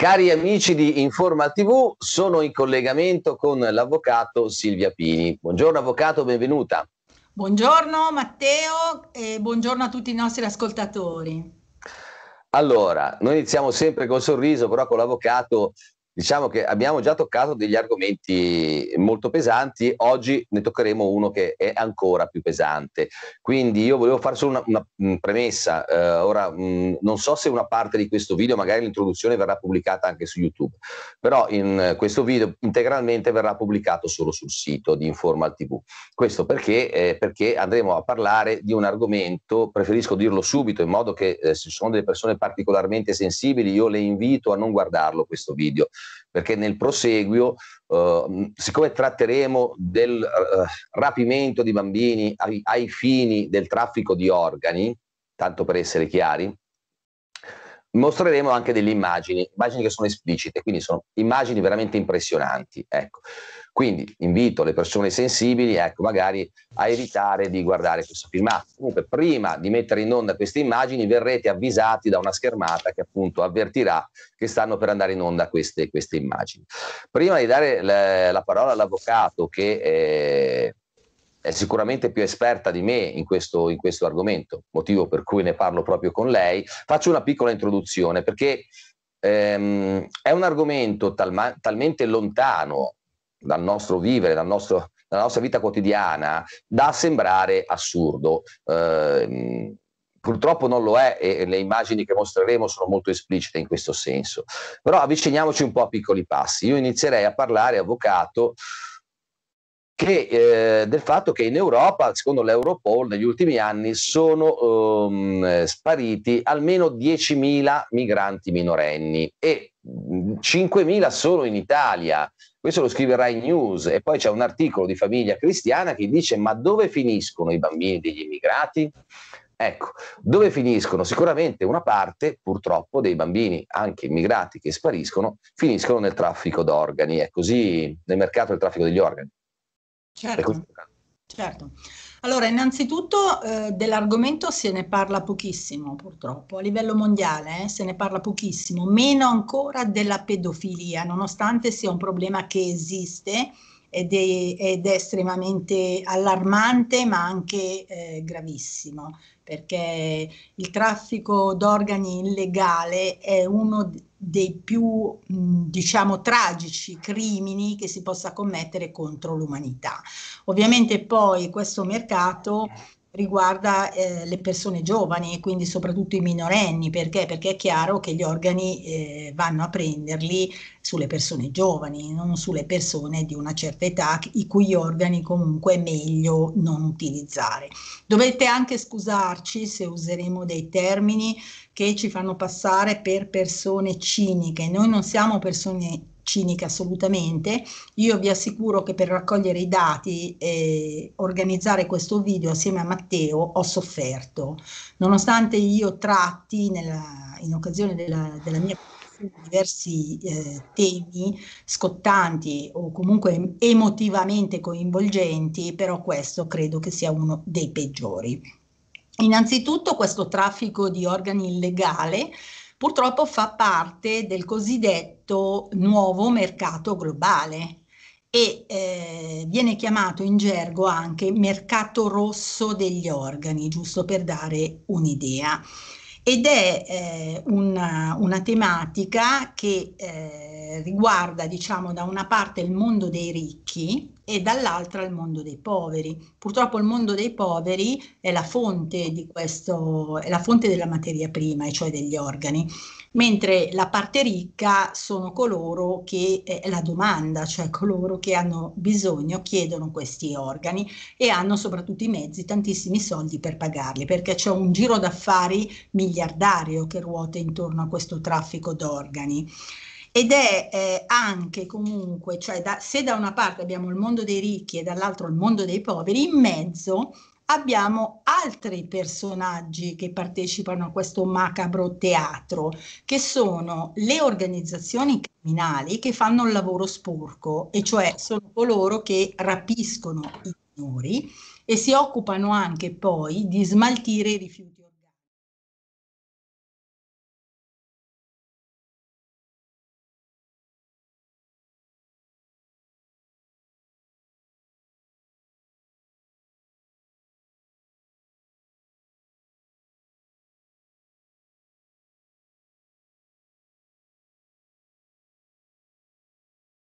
Cari amici di Informal TV, sono in collegamento con l'avvocato Silvia Pini. Buongiorno avvocato, benvenuta. Buongiorno Matteo e buongiorno a tutti i nostri ascoltatori. Allora, noi iniziamo sempre col sorriso, però con l'avvocato Diciamo che abbiamo già toccato degli argomenti molto pesanti, oggi ne toccheremo uno che è ancora più pesante. Quindi io volevo fare solo una, una mm, premessa, eh, ora mh, mm, non so se una parte di questo video, magari l'introduzione verrà pubblicata anche su YouTube, però in questo video integralmente verrà pubblicato solo sul sito di Informal TV. Questo perché, eh, perché andremo a parlare di un argomento, preferisco dirlo subito in modo che eh, se ci sono delle persone particolarmente sensibili, io le invito a non guardarlo questo video perché nel proseguio, eh, siccome tratteremo del eh, rapimento di bambini ai, ai fini del traffico di organi, tanto per essere chiari, mostreremo anche delle immagini, immagini che sono esplicite, quindi sono immagini veramente impressionanti. Ecco. Quindi invito le persone sensibili, ecco, magari a evitare di guardare questo filmato. Comunque, prima di mettere in onda queste immagini, verrete avvisati da una schermata che appunto avvertirà che stanno per andare in onda queste, queste immagini. Prima di dare la, la parola all'avvocato che eh, è sicuramente più esperta di me in questo, in questo, argomento, motivo per cui ne parlo proprio con lei, faccio una piccola introduzione perché ehm, è un argomento talma, talmente lontano dal nostro vivere, dal nostro, dalla nostra vita quotidiana, da sembrare assurdo. Eh, purtroppo non lo è e le immagini che mostreremo sono molto esplicite in questo senso. Però avviciniamoci un po' a piccoli passi. Io inizierei a parlare, avvocato, che, eh, del fatto che in Europa, secondo l'Europol, negli ultimi anni sono um, spariti almeno 10.000 migranti minorenni e 5.000 solo in Italia. Questo lo scrive Rai News e poi c'è un articolo di Famiglia Cristiana che dice ma dove finiscono i bambini degli immigrati? Ecco, dove finiscono? Sicuramente una parte, purtroppo, dei bambini, anche immigrati che spariscono, finiscono nel traffico d'organi, è così nel mercato del traffico degli organi. Certo, certo. Allora, innanzitutto eh, dell'argomento se ne parla pochissimo purtroppo, a livello mondiale eh, se ne parla pochissimo, meno ancora della pedofilia, nonostante sia un problema che esiste ed è, ed è estremamente allarmante ma anche eh, gravissimo, perché il traffico d'organi illegale è uno dei più, diciamo, tragici crimini che si possa commettere contro l'umanità. Ovviamente poi questo mercato riguarda eh, le persone giovani e quindi soprattutto i minorenni, perché? Perché è chiaro che gli organi eh, vanno a prenderli sulle persone giovani, non sulle persone di una certa età, i cui organi comunque è meglio non utilizzare. Dovete anche scusarci se useremo dei termini che ci fanno passare per persone ciniche. Noi non siamo persone cinica assolutamente. Io vi assicuro che per raccogliere i dati e organizzare questo video assieme a Matteo ho sofferto. Nonostante io tratti nella, in occasione della, della mia diversi eh, temi scottanti o comunque emotivamente coinvolgenti, però questo credo che sia uno dei peggiori. Innanzitutto questo traffico di organi illegale purtroppo fa parte del cosiddetto nuovo mercato globale e eh, viene chiamato in gergo anche mercato rosso degli organi, giusto per dare un'idea. Ed è eh, una, una, tematica che eh, riguarda, diciamo, da una parte il mondo dei ricchi e dall'altra il mondo dei poveri. Purtroppo il mondo dei poveri è la fonte di questo, è la fonte della materia prima, e cioè degli organi, mentre la parte ricca sono coloro che è la domanda, cioè coloro che hanno bisogno, chiedono questi organi e hanno soprattutto i mezzi, tantissimi soldi per pagarli, perché c'è un giro d'affari miliardario che ruota intorno a questo traffico d'organi ed è eh, anche comunque, cioè da, se da una parte abbiamo il mondo dei ricchi e dall'altro il mondo dei poveri, in mezzo abbiamo altri personaggi che partecipano a questo macabro teatro, che sono le organizzazioni criminali che fanno il lavoro sporco, e cioè sono coloro che rapiscono i minori e si occupano anche poi di smaltire i rifiuti